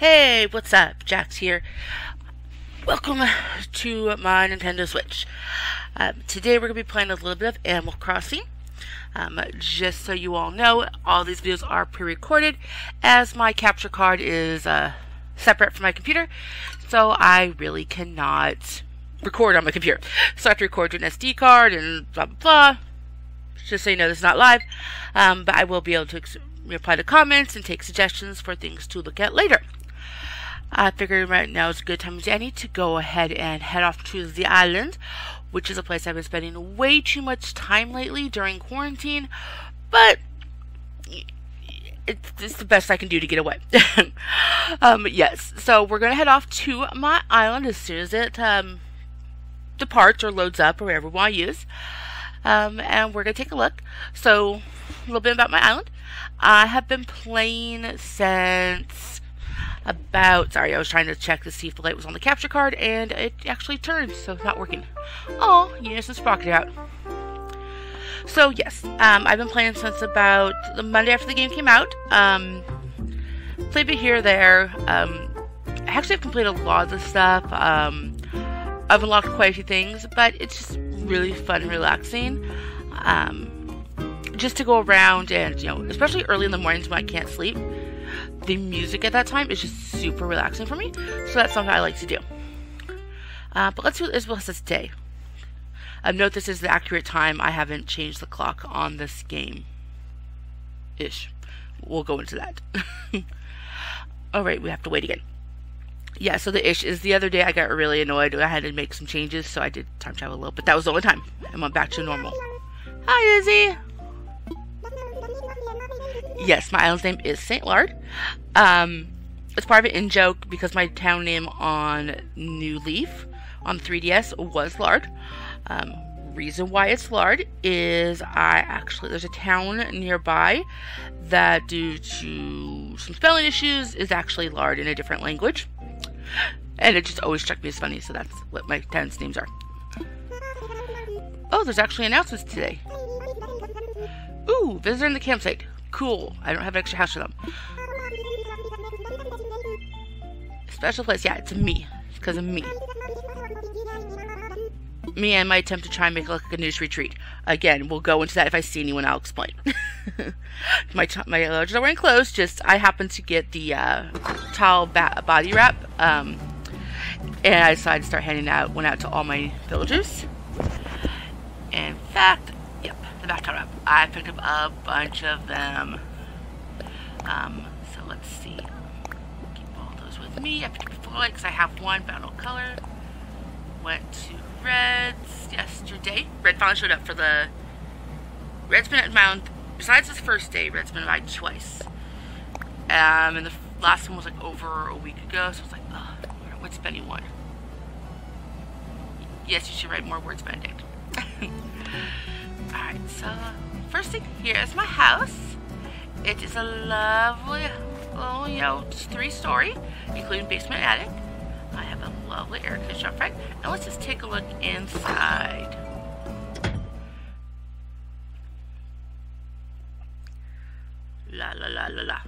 Hey, what's up? Jax here. Welcome to my Nintendo Switch. Um, today we're going to be playing a little bit of Animal Crossing. Um, just so you all know, all these videos are pre-recorded as my capture card is uh, separate from my computer, so I really cannot record on my computer. So I have to record to an SD card and blah blah blah. Just so you know, this is not live, um, but I will be able to reply to comments and take suggestions for things to look at later. I figured right now is a good time as any to go ahead and head off to the island, which is a place I've been spending way too much time lately during quarantine, but it's, it's the best I can do to get away. um, yes, so we're going to head off to my island as soon as it um, departs or loads up or whatever we want to use. Um, and we're going to take a look. So, a little bit about my island. I have been playing since about, sorry, I was trying to check to see if the light was on the capture card, and it actually turned, so it's not working. Oh, Eunice Sprocket out. So, yes, um, I've been playing since about the Monday after the game came out. Um, played bit here there. Um, I actually have completed a lot of stuff. Um, I've unlocked quite a few things, but it's just really fun and relaxing. Um, just to go around and, you know, especially early in the mornings when I can't sleep, the music at that time is just super relaxing for me. So that's something I like to do. Uh, but let's see what Isabelle says today. Um, note this is the accurate time. I haven't changed the clock on this game. Ish. We'll go into that. Alright, we have to wait again. Yeah, so the ish is the other day I got really annoyed. I had to make some changes, so I did time travel a little, but that was the only time. I went back to normal. Hi, Izzy! Yes, my island's name is St. Lard. Um, it's part of an in joke because my town name on New Leaf on 3DS was Lard. Um, reason why it's Lard is I actually there's a town nearby that due to some spelling issues is actually Lard in a different language. And it just always struck me as funny, so that's what my town's names are. Oh, there's actually announcements today. Ooh, visitor in the campsite. Cool. I don't have an extra house for them. Special place. Yeah, it's me. It's because of me. Me and my attempt to try and make it look like a news retreat. Again, we'll go into that if I see anyone. I'll explain. my my allergies are wearing clothes. Just I happened to get the uh, towel body wrap, um, and I decided to start handing out. Went out to all my villagers. In fact, back wrap. I picked up a bunch of them. Um, so let's see. Keep all those with me. I picked up four because I have one, no color. Went to Redd's yesterday. Redd finally showed up for the Redd's been at Mount. Besides this first day, Redd's been invited twice. Um, and the last one was like over a week ago, so I was like, oh, what's Benny one? Yes, you should write more words, Benedict. Alright, so first thing here is my house. It is a lovely, little, you know, three story, including basement attic. I have a lovely air conditioner front. Now let's just take a look inside. La la la la la.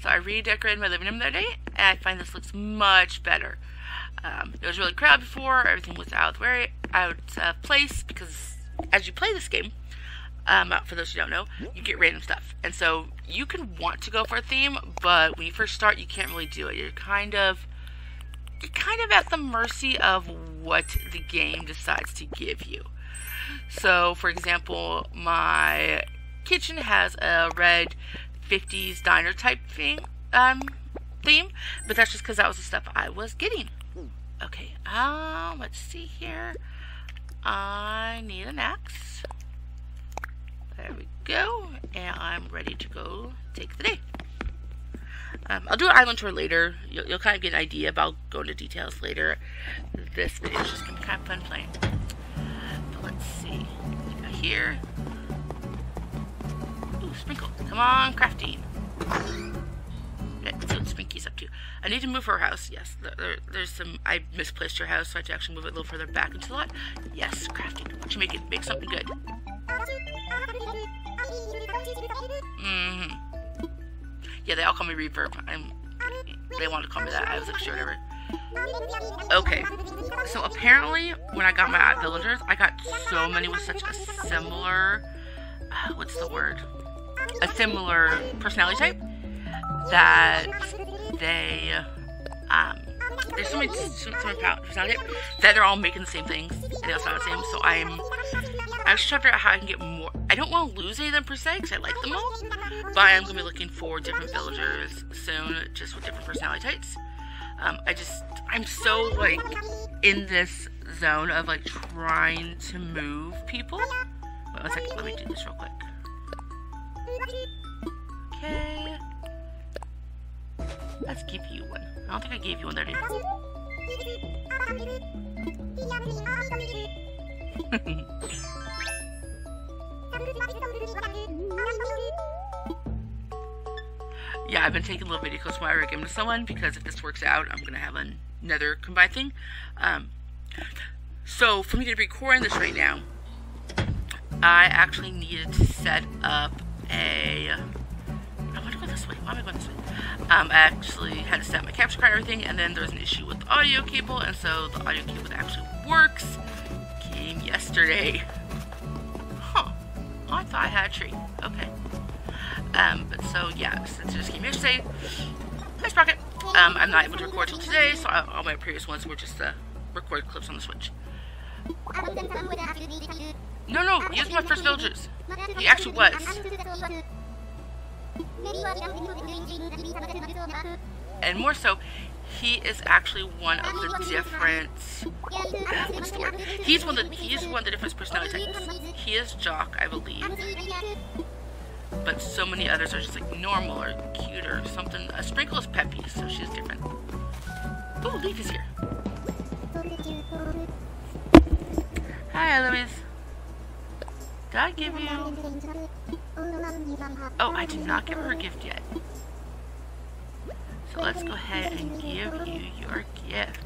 So I redecorated my living room the other day, and I find this looks much better. Um, it was really crowded before, everything was out of, very out of place because as you play this game, um, for those who don't know, you get random stuff. And so you can want to go for a theme, but when you first start, you can't really do it. You're kind of you're kind of at the mercy of what the game decides to give you. So, for example, my kitchen has a red 50s diner type thing um, theme, but that's just because that was the stuff I was getting. Okay, um, let's see here. I need an axe. There we go. And I'm ready to go take the day. Um, I'll do an island tour later. You'll, you'll, kind of get an idea about going into details later. This video is just going to be kind of fun playing. But let's see. Here. Ooh, Sprinkle. Come on, crafting. See what Spinky's up to. I need to move her house. Yes, there, there's some. I misplaced her house, so I have to actually move it a little further back into the lot. Yes, crafting. Don't you make it make something good? Mm hmm Yeah, they all call me Reverb. I'm. they wanted to call me that. I was like, sure, whatever. Okay, so apparently when I got my villagers, I got so many with such a similar, uh, what's the word? A similar personality type that they, um, there's so many, so many that they're all making the same things and they all sound the same. So I'm, I was trying to figure out how I can get more. I don't want to lose any of them per se because I like them all, but I am going to be looking for different villagers soon, just with different personality types. Um, I just, I'm so like in this zone of like trying to move people. Wait one second, let me do this real quick. Okay. Let's give you one. I don't think I gave you one did yeah, I've been taking little video clips while give them to someone because if this works out, I'm to have another combined thing. Um, so, for me to be recording this right now, I actually needed to set up a. I want to go this way. Why am I going this way? Um, I actually had to set my capture card and everything, and then there's an issue with the audio cable, and so the audio cable that actually works came yesterday. Huh. Oh, I thought I had a tree. Okay. Um, but so, yeah, since it just came yesterday, hi Sprocket, um, I'm not able to record till today, so I, all my previous ones were just uh, recorded clips on the Switch. No, no, he was my first villagers. He actually was. And more so, he is actually one of the different. What's the word? He's one of the he's one of the different personality types. He is Jock, I believe. But so many others are just like normal or cute or something. A sprinkle is peppy, so she's different. Oh, Leaf is here. Hi, Eloise. Did I give you... Oh, I did not give her a gift yet. So let's go ahead and give you your gift.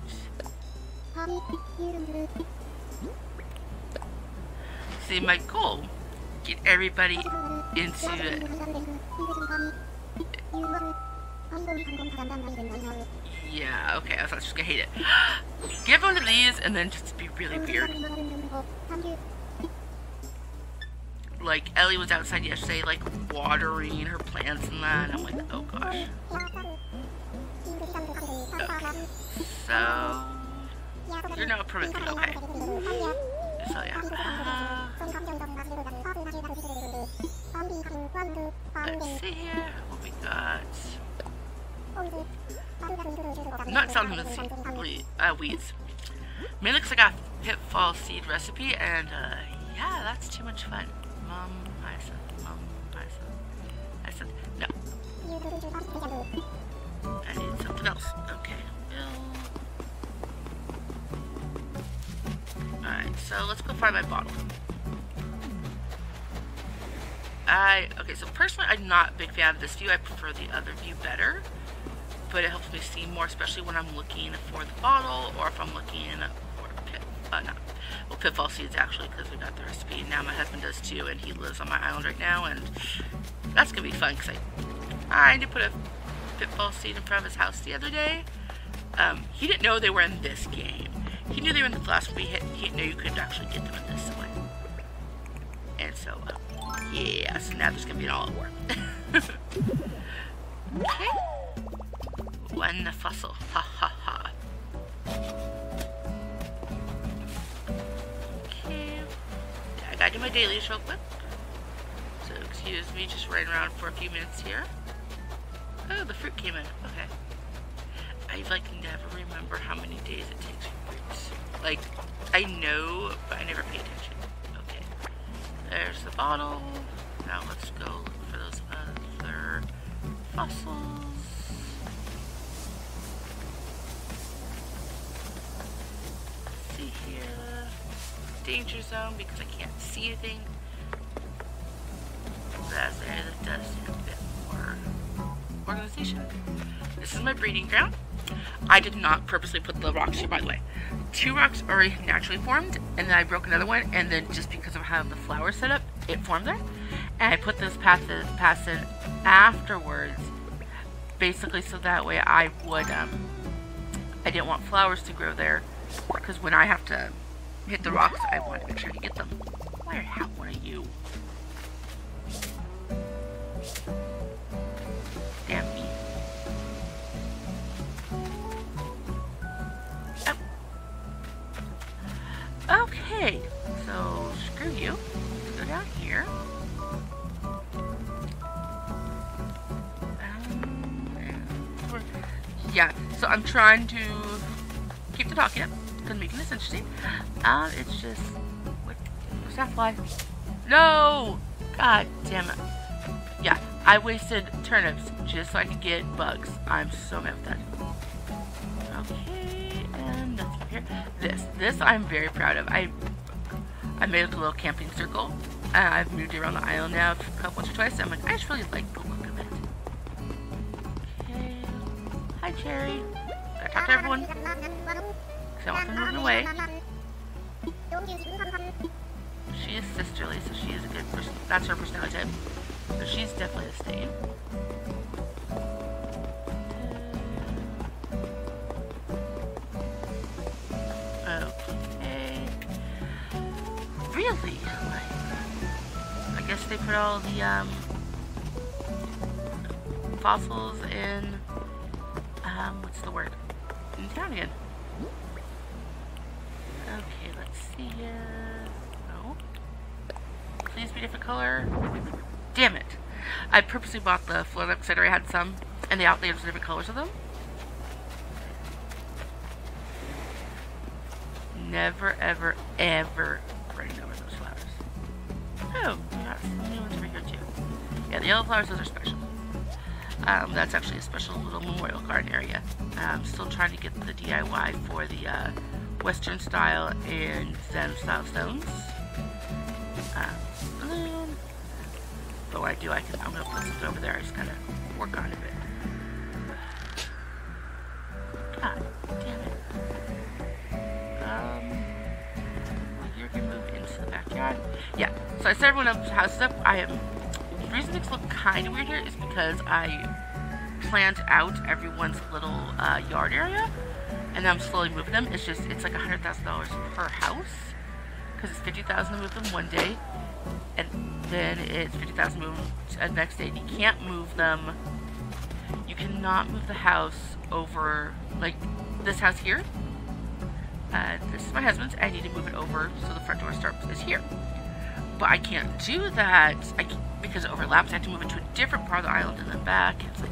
See, my goal, get everybody into it. Yeah, okay, I was just gonna hate it. Give one of these and then just be really weird. Like, Ellie was outside yesterday, like, watering her plants and that, and I'm like, oh gosh. Okay. So, you're not permitted, okay. So, yeah. Let's see here what we got. Not something with uh, weeds. Me looks like a pitfall seed recipe, and uh, yeah, that's too much fun. Mom, I said, Mom, I said, I said, no. I need something else. Okay. Alright, so let's go find my bottle. I, okay, so personally, I'm not a big fan of this view. I prefer the other view better but it helps me see more, especially when I'm looking for the bottle or if I'm looking for a pit, uh, not, well, pitfall seeds actually, because we got the recipe. Now my husband does too, and he lives on my island right now, and that's gonna be fun because I, I to put a pitfall seed in front of his house the other day. Um, he didn't know they were in this game. He knew they were in the last but he, didn't know you could actually get them in this one. And so, uh, yeah, so now there's gonna be an all at war. okay. One fossil. Ha ha ha. Yeah, I do my dailies real quick. So excuse me just running around for a few minutes here. Oh, the fruit came in. Okay. I like never remember how many days it takes for fruits. Like, I know, but I never pay attention. Okay. There's the bottle. Now let's go look for those other fossils. Danger zone because I can't see anything. That's area that does a bit more organization. This is my breeding ground. I did not purposely put the rocks here, by the way. Two rocks already naturally formed, and then I broke another one, and then just because of how the flower set up, it formed there. And I put this path, path in afterwards basically so that way I would, um, I didn't want flowers to grow there because when I have to hit the rocks, I want to make sure to get them. Why have one of you? Damn me. Oh. Okay, so screw you. Let's go down here. Um, yeah, so I'm trying to keep the talking up because interesting. Um, it's just what, what's that fly? No! God damn it. Yeah, I wasted turnips just so I could get bugs. I'm so mad with that. Okay, and nothing here. This, this I'm very proud of. I I made a little camping circle. Uh, I've moved around the island now a couple once or twice. I'm like, I just really like the look of it. Okay. Hi, Cherry. Gotta talk to everyone. Them moving away. She is sisterly, so she is a good person. That's her personality type. So she's definitely the same. Okay. Really? I guess they put all the um, fossils in. Um, what's the word? In town again. See here. No. Please be different color. Damn it. I purposely bought the up because I had some, and the outlayers were different colors of them. Never, ever, ever running over those flowers. Oh, we got some new ones over here too. Yeah, the yellow flowers, those are special. Um, that's actually a special little memorial garden area. I'm still trying to get the DIY for the uh, Western style and Zen style stones. Um, and but when I do, I can, I'm to put something over there. I just gotta work on it a bit. God damn it. Um, you're gonna move into the backyard. Yeah, so I set everyone else's houses up. I am, the reason things look kind of weird here is because I planned out everyone's little uh, yard area and I'm slowly moving them. It's just, it's like $100,000 per house because it's 50000 to move them one day and then it's 50,000 move the next day. And you can't move them. You cannot move the house over, like this house here. Uh, this is my husband's. I need to move it over so the front door starts is here. But I can't do that I can, because it overlaps. I have to move it to a different part of the island and then back. It's like,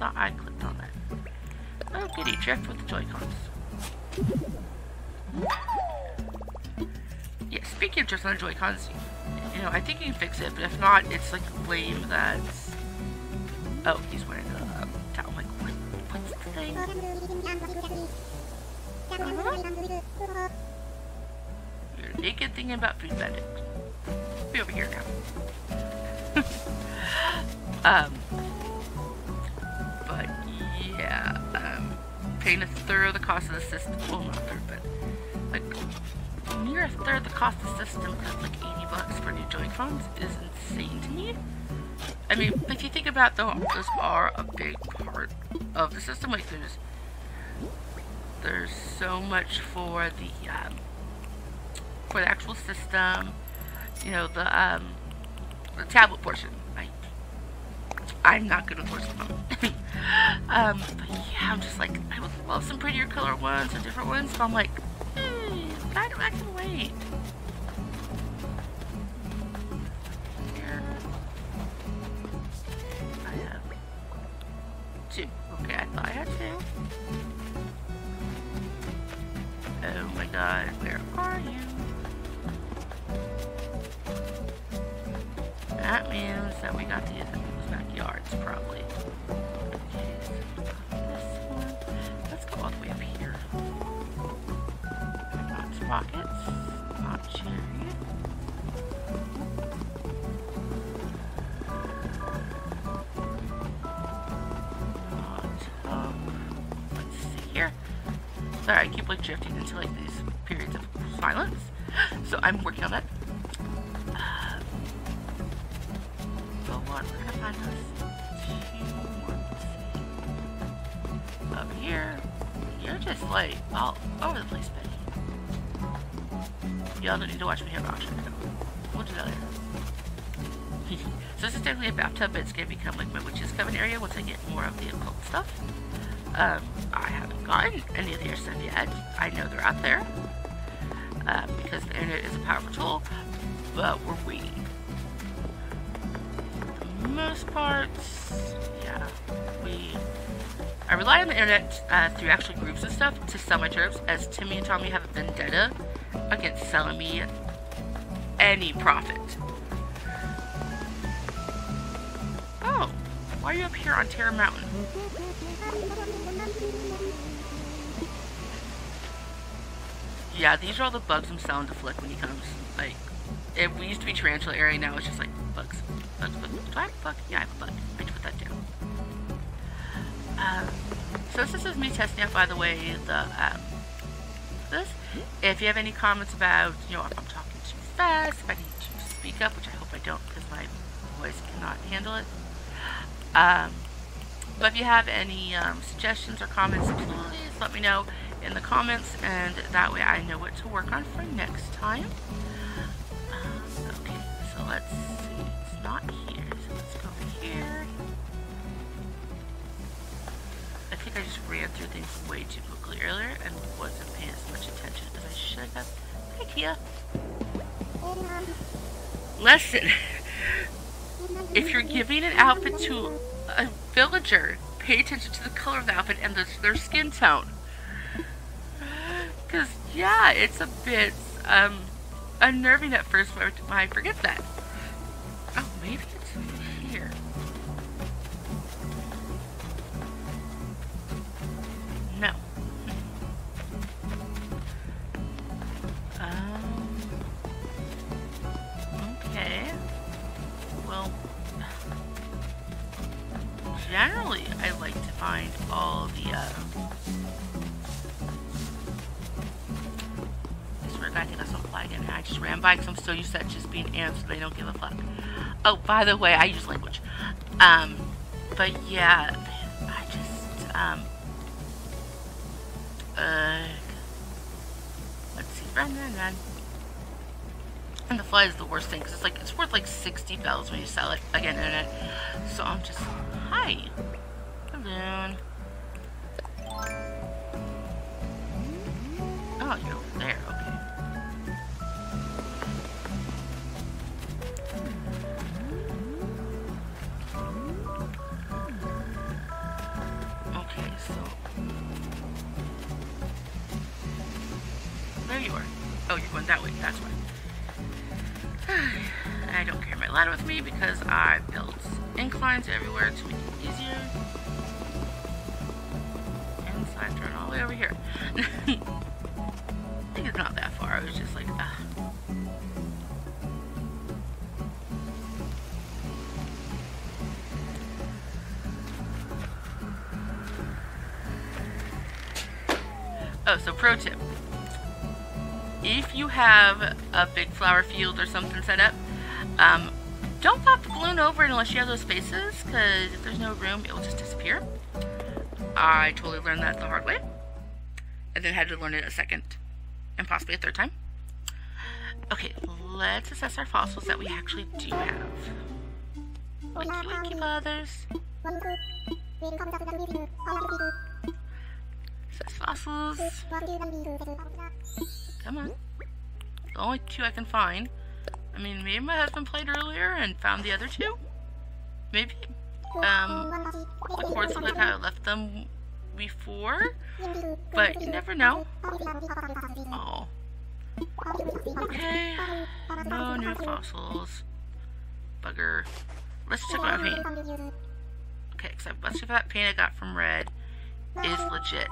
thought I clicked on that. Oh, goody, drift with the Joy-Cons. Yeah, speaking of just on Joy-Cons, you know, I think you can fix it, but if not, it's like lame that... Oh, he's wearing a um, towel. Like, what, what's the thing? You're naked thinking about food bandit. Be over here now. um, third the cost of the system. Well, not a third, but like near a third the cost of the system at like 80 bucks for new Joy-Cons is insane to me. I mean, if you think about though, those are a big part of the system. Like there's there's so much for the um, for the actual system. You know the um, the tablet portion. I I'm not good with horse um, but yeah, I'm just like I would love some prettier color ones or different ones. but I'm like, hey, I, I can wait. Here. I have two. Okay, I thought I had two. Oh my god, where are you? That means that we got to use people's backyards, probably. Just like all over the place, Betty. Y'all don't need to watch me here, I'll show. We'll do that later. so this is definitely a bathtub, but it's gonna become like my witch's coven area once I get more of the occult stuff. Um, I haven't gotten any of the their stuff yet. I know they're out there. Uh, because the internet is a powerful tool, but we're waiting. For the most parts, yeah. I rely on the internet uh, through actual groups and stuff to sell my turfs, as Timmy and Tommy have a vendetta against selling me any profit. Oh, why are you up here on Terror Mountain? Yeah, these are all the bugs I'm selling to Flick when he comes. Like, it we used to be tarantula area, now it's just like bugs. Bugs, bugs. Do I have a bug? Yeah, I have a bug. Um, so this is me testing out, by the way, the, um, this. If you have any comments about, you know, if I'm talking too fast, if I need to speak up, which I hope I don't because my voice cannot handle it. Um, but if you have any um, suggestions or comments, please let me know in the comments, and that way I know what to work on for next time. Um, okay, so let's ran through things way too quickly earlier and wasn't paying as much attention as I should have. Hi, Kia. Lesson. if you're giving an outfit to a villager, pay attention to the color of the outfit and the, their skin tone. Because, yeah, it's a bit um, unnerving at first when I forget that. Generally, I like to find all the, uh, I think on flag and I just ran by because I'm so used to just being ants, So they don't give a fuck. Oh, by the way, I use language. Um, but yeah, I just, um, uh, let's see, run, run, run. And the fly is the worst thing because it's like, it's worth like 60 bells when you sell it. Again, internet. So I'm just, hi. Balloon. Oh, you're I think it's not that far. I was just like, ah. Oh, so pro tip. If you have a big flower field or something set up, um, don't pop the balloon over unless you have those spaces, because if there's no room, it will just disappear. I totally learned that the hard way, and then had to learn it a second, and possibly a third time. Okay, let's assess our fossils that we actually do have. Wakey wakey fathers. Assess fossils. Come on. The only two I can find. I mean, maybe my husband played earlier and found the other two? Maybe. Um, the cords look I left them before, but you never know. Oh. Okay. No new fossils. Bugger. Let's check my paint. Okay, except let's see if that paint I got from Redd is legit.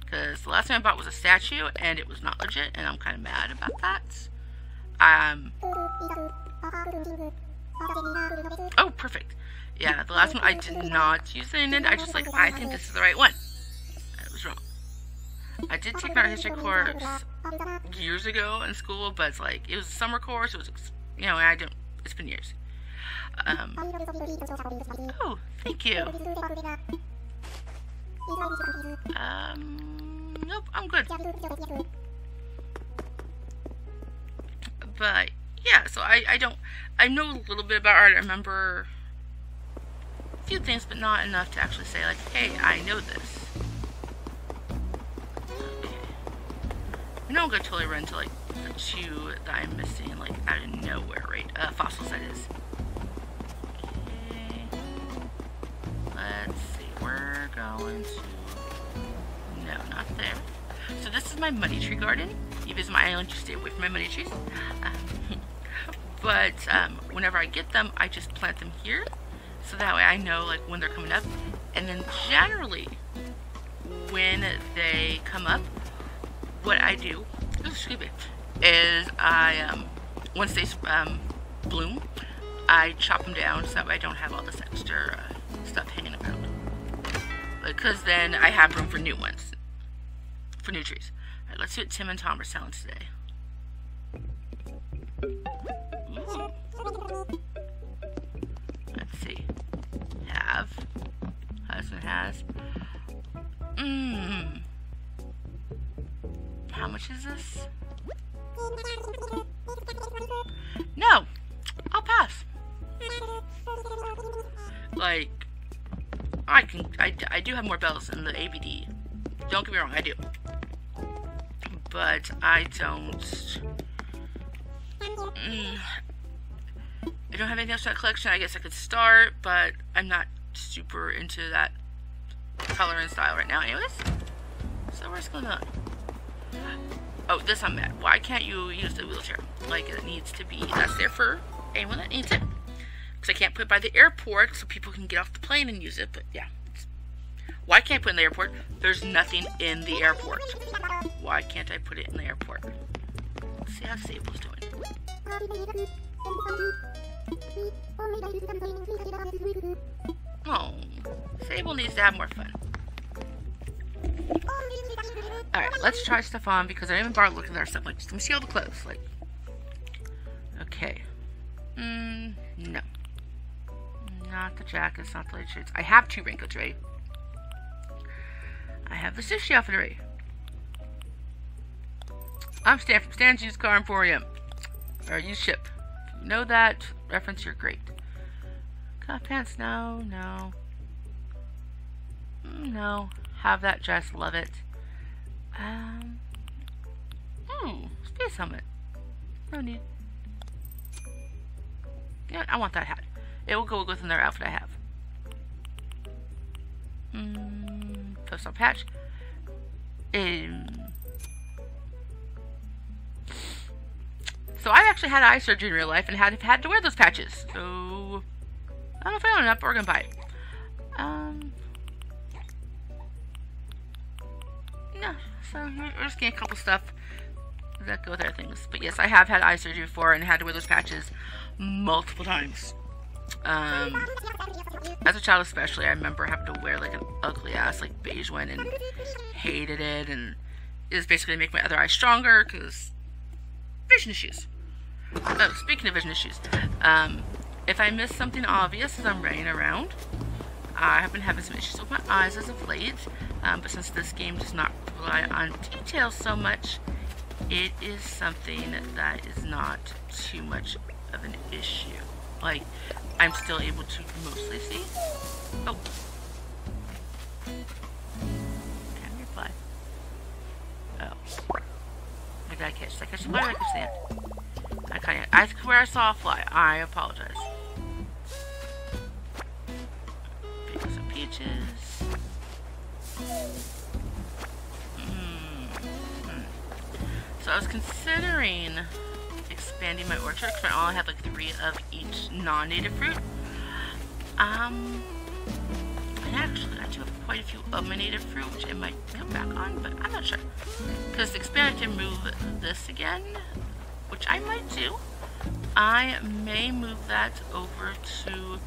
Because the last time I bought was a statue, and it was not legit, and I'm kind of mad about that. Um. Oh, perfect. Yeah, the last one I did not use the Indent. I just like, I think this is the right one. I was wrong. I did take art history course years ago in school, but it's like, it was a summer course. It was, you know, I don't, It's been years. Um, oh, thank you. Um, nope, I'm good. But, yeah, so I, I don't, I know a little bit about art. I remember few things, but not enough to actually say, like, hey, I know this. Okay. I'm gonna totally run to, like, the two that I'm missing, like, out of nowhere, right? Uh, fossils, that is. Okay. Let's see, we're going to, no, not there. So this is my money tree garden. You visit my island, you stay away from my money trees. But um, whenever I get them, I just plant them here. So that way I know like when they're coming up. And then generally, when they come up, what I do, oh, excuse me, is I, um, once they um, bloom, I chop them down so that I don't have all this extra uh, stuff hanging around. Because then I have room for new ones, for new trees. Alright, let's see what Tim and Tom are selling today. Has. Mmm. How much is this? No. I'll pass. Like, I can, I, I do have more bells in the ABD. Don't get me wrong, I do. But I don't. Mm, I don't have anything else in that collection. I guess I could start, but I'm not super into that color and style right now, anyways. So we're just gonna... Oh, this I'm mad. Why can't you use the wheelchair like it needs to be? That's there for anyone that needs it. Because I can't put it by the airport so people can get off the plane and use it. But yeah. Why can't I put it in the airport? There's nothing in the airport. Why can't I put it in the airport? Let's see how Sable's doing. Oh, Sable needs to have more fun. Alright, let's try stuff on because I didn't even bother looking at our stuff. Like, let me see all the clothes. Like, okay. Mm, no. Not the jackets, not the light shirts. I have two raincoats, right? I have the sushi outfit already. I'm Stan from Stan's Used Car Emporium. Or used ship. If you know that reference, you're great. Got pants? No, no. Mm, no. Have that dress, love it. Um. Ooh, space helmet. No need. Yeah, I want that hat. It will go with another outfit I have. Post on patch. Um, so I actually had eye surgery in real life and had had to wear those patches. So I don't know if I own gonna buy it. Um, no, so we're just getting a couple stuff that go with other things. But yes, I have had eye surgery before and had to wear those patches multiple times. Um, as a child especially, I remember having to wear like an ugly ass like beige one and hated it and it was basically to make my other eye stronger because vision issues. Oh, speaking of vision issues, um, if I miss something obvious as I'm running around, I have been having some issues with my eyes as of late, um, but since this game does not rely on details so much, it is something that is not too much of an issue. Like, I'm still able to mostly see. Oh. Can you fly? Oh. Maybe I catch. Like I should fly like a sand. I of. I where I saw a fly. I apologize. Pick some peaches. Mm. Mm. So I was considering expanding my orchard because I only have like three of each non-native fruit. Um, and actually I do have quite a few of my native fruit, which I might come back on, but I'm not sure. Because expand I can move this again, which I might do. I may move that over to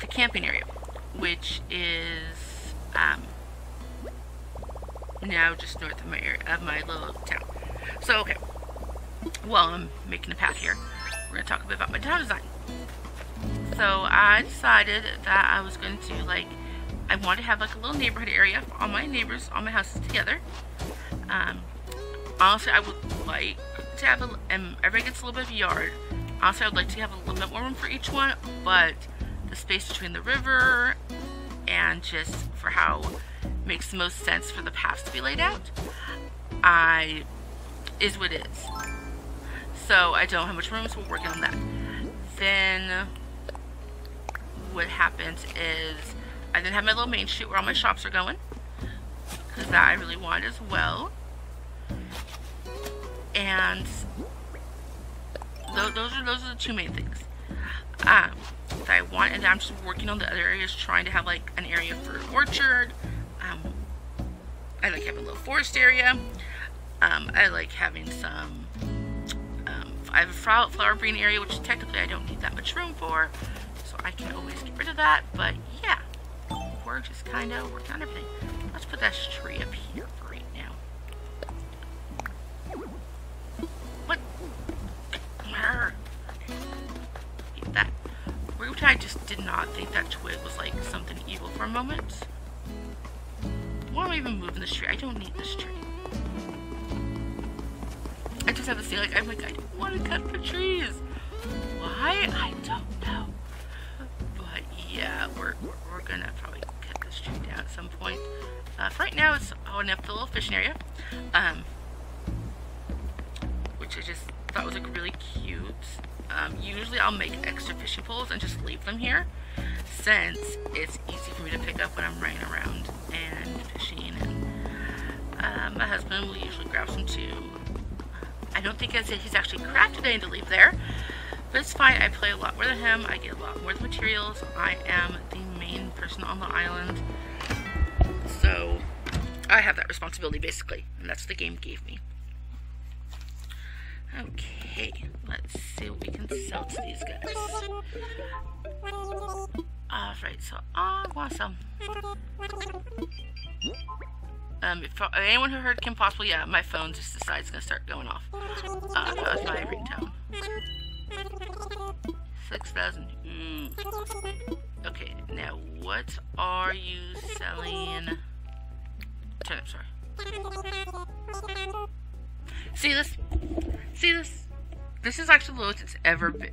the camping area, which is um, now just north of my area, of my little town. So okay, while I'm making a path here, we're to talk a bit about my town design. So I decided that I was going to like, I wanted to have like a little neighborhood area for all my neighbors, all my houses together. Um, honestly, I would like to have a, and everybody gets a little bit of a yard. Honestly, I would like to have a little bit more room for each one, but the space between the river and just for how it makes the most sense for the paths to be laid out, I is what it is. So I don't have much room, so we're working on that. Then what happens is I then have my little main street where all my shops are going. Because that I really want as well. And th those are those are the two main things. Um, that I want, and I'm just working on the other areas, trying to have like an area for an orchard. Um, I like having a little forest area. Um, I like having some. Um, I have a flower breeding area, which technically I don't need that much room for, so I can always get rid of that. But yeah, we're just kind of working on everything. Let's put that tree up here I just did not think that twig was like something evil for a moment. Why am I even moving this tree? I don't need this tree. I just have to say, like, I'm like, I don't want to cut the trees. Why? I don't know. But yeah, we're, we're, gonna probably cut this tree down at some point. Uh, for right now, it's oh, enough the little fishing area. Um, which I just thought was like really cute. Um, usually I'll make extra fishing poles and just leave them here since it's easy for me to pick up when I'm running around and fishing. And um, my husband will usually grab some too. I don't think I said he's actually crafted any to leave there, but it's fine. I play a lot more than him. I get a lot more materials. I am the main person on the island, so I have that responsibility basically, and that's what the game gave me. Okay, let's see what we can sell to these guys. Alright, so I want some. Um, if anyone who heard Kim Possible, yeah, my phone just decides it's gonna start going off. Uh, that was my ringtone. 6,000. Mm. Okay, now what are you selling? Turnip, sorry. See this? See this? This is actually the lowest it's ever been.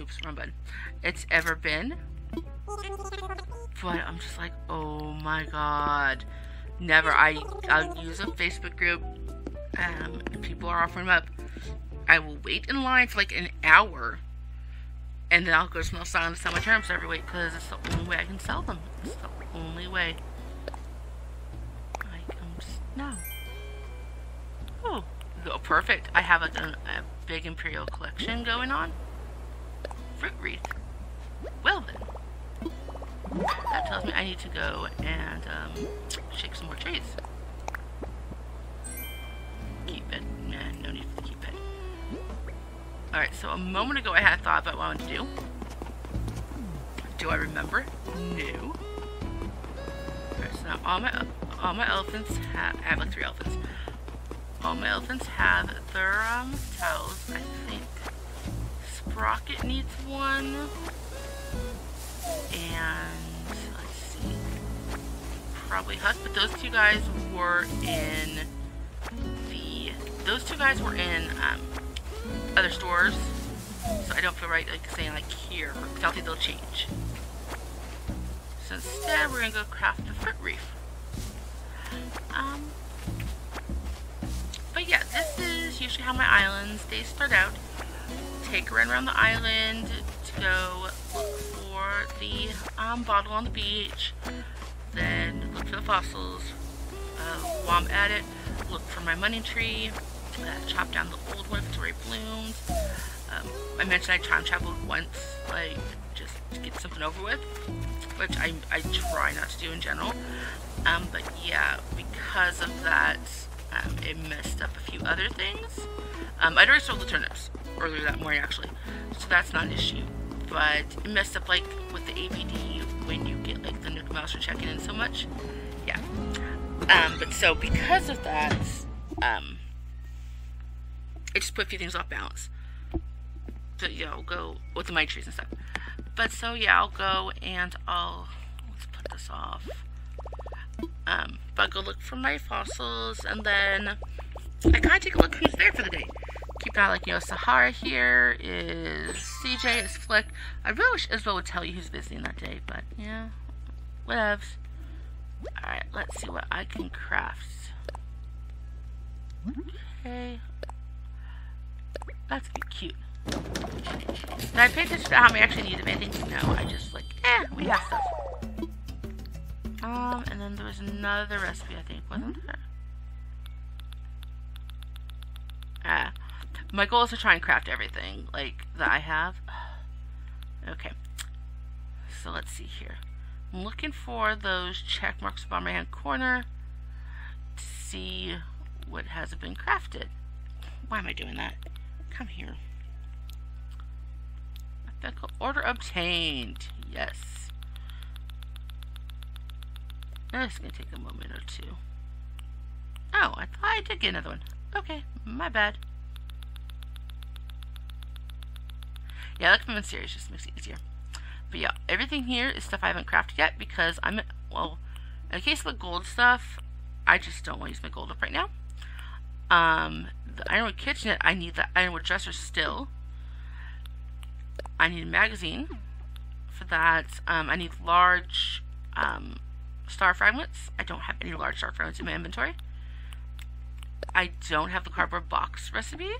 Oops, wrong button. It's ever been. But I'm just like, oh my god. Never. I, I'll use a Facebook group. Um, people are offering up. I will wait in line for like an hour. And then I'll go to Small Silent and sell my turnips every week because it's the only way I can sell them. It's the only way. Like, I come now. Oh, oh, perfect. I have a, a, big Imperial collection going on. Fruit wreath. Well then. That tells me I need to go and um, shake some more trees. Keep it. Nah, no need to keep it. Alright, so a moment ago I had a thought about what I wanted to do. Do I remember? No. Alright, so now all my all my elephants have I have like three elephants. All my elephants have their um tails, I think. Sprocket needs one. And let's see, probably Huck, but those two guys were in the, those two guys were in um, other stores, so I don't feel right like saying like here, because I don't think they'll change. So instead, we're gonna go craft the fruit wreath. Usually how my islands they start out. Take a run around the island to go look for the um, bottle on the beach, then look for the fossils. Uh, while I'm at it, look for my money tree, uh, chop down the old one it's already bloomed. Um, I mentioned I time traveled once, like just to get something over with, which I, I try not to do in general. Um, but yeah, because of that, um, it messed up a few other things. Um, I'd already sold the turnips earlier that morning actually, so that's not an issue but it messed up like with the ABD when you get like the Nook Miles for checking in so much. Yeah. Um, but so because of that, um, I just put a few things off balance. But yeah, I'll go with the my trees and stuff. But so yeah, I'll go and I'll let's put this off. Um, but go look for my fossils and then I kind of take a look who's there for the day. Keep an eye like, you know, Saharah here is CJ, is Flick. I really wish Isabelle would tell you who's visiting that day, but yeah, whatevs. Alright, let's see what I can craft. Okay. That's cute. Did I pay attention to how many actually need of anything? No, I just like, eh, we have stuff. Um, and then there was another recipe, I think, wasn't there? Ah. My goal is to try and craft everything, like, that I have. Okay. So let's see here. I'm looking for those check marks by my hand corner to see what has been crafted. Why am I doing that? Come here. Order obtained. Yes. Going to take a moment or two. Oh, I thought I did get another one. Okay, my bad. Yeah, that command series just makes it easier. But yeah, everything here is stuff I haven't crafted yet because I'm, well, in case of the gold stuff, I just don't want to use my gold up right now. Um, the ironwood kitchenette, I need the ironwood dresser still. I need a magazine for that. Um, I need large um, star fragments. I don't have any large star fragments in my inventory. I don't have the cardboard box recipe.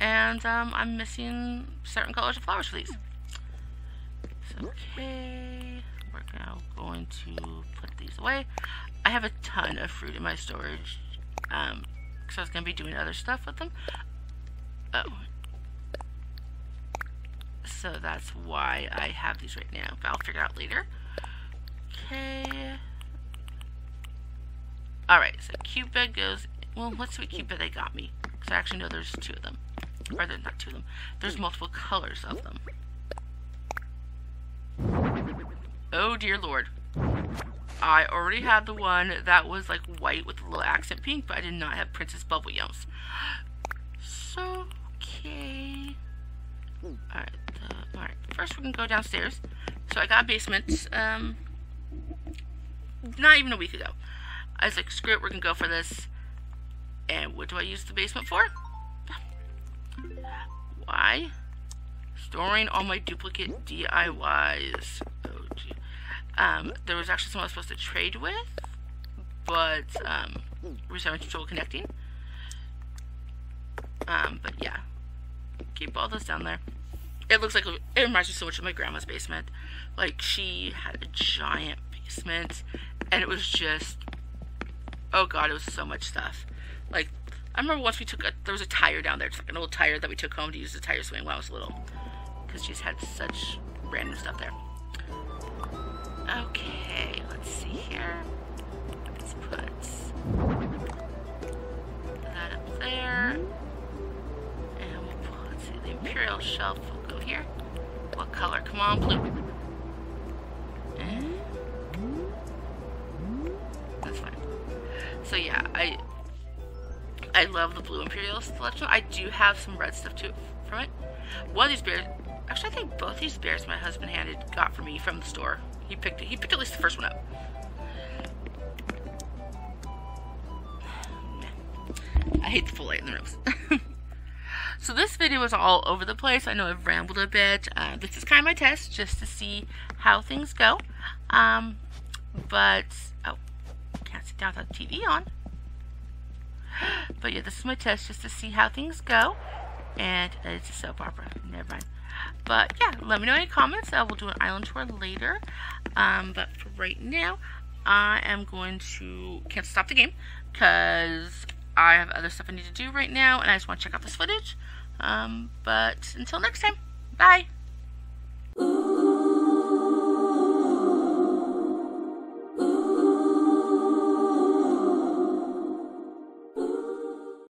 And um, I'm missing certain colors of flowers for these. So, okay, we're now going to put these away. I have a ton of fruit in my storage um, because I was going to be doing other stuff with them. Oh. So that's why I have these right now, I'll figure out later. Okay. Alright, so Cupid goes... Well, let's see what Cupid they got me. Because I actually know there's two of them. Or there's not two of them. There's multiple colors of them. Oh dear lord. I already had the one that was like white with a little accent pink, but I did not have Princess Bubble Yums. So, okay. Alright, uh, alright. First we're gonna go downstairs. So I got a basement, um, not even a week ago. I was like, screw it, we're gonna go for this. And what do I use the basement for? Why? Storing all my duplicate DIYs. Oh, gee. Um, there was actually someone I was supposed to trade with, but um, we were having trouble connecting. Um, but yeah, keep all this down there. It looks like it reminds me so much of my grandma's basement. Like she had a giant basement, and it was just oh god, it was so much stuff. Like I remember once we took a, there was a tire down there, just like an old tire that we took home to use the tire swing when I was little. Because she's had such random stuff there. Okay, let's see here. Let's put that up there. And we'll put, let's see, the Imperial Shelf will go here. What color? Come on, blue. That's So yeah, I I love the blue Imperial selection. I do have some red stuff too from it. One of these bears, actually I think both these bears my husband handed got for me from the store. He picked it. He picked at least the first one up. I hate the full light in the rooms. so this video was all over the place. I know I've rambled a bit. Uh, this is kind of my test just to see how things go. Um, but, oh, without the TV on. But yeah, this is my test just to see how things go. And it's a soap opera. Never mind. But yeah, let me know any comments. I will do an island tour later. Um, but for right now, I am going to can't stop the game because I have other stuff I need to do right now, and I just want to check out this footage. Um, but until next time, bye.